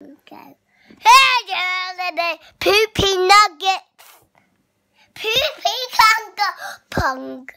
Okay. Hey, the poopy nuggets. Poopy kangaroo pong.